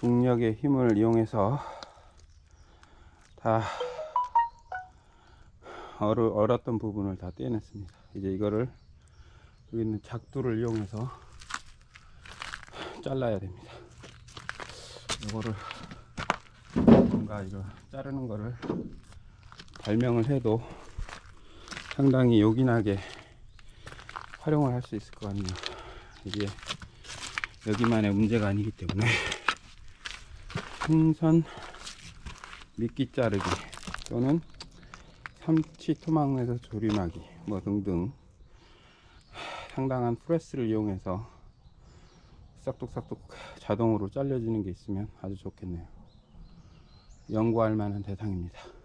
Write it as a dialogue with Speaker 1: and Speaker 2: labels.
Speaker 1: 중력의 힘을 이용해서 다 얼어, 얼었던 부분을 다 떼냈습니다. 이제 이거를 여기 있는 작두를 이용해서 잘라야 됩니다. 이거를 뭔가 이거 자르는 거를 발명을 해도 상당히 요긴하게 활용을 할 수 있을 것 같네요. 이게 여기만의 문제가 아니기 때문에 생선 미끼 자르기 또는 삼치 토막내서 조림하기 뭐 등등 상당한 프레스를 이용해서 싹둑싹둑 자동으로 잘려지는 게 있으면 아주 좋겠네요. 연구할 만한 대상입니다.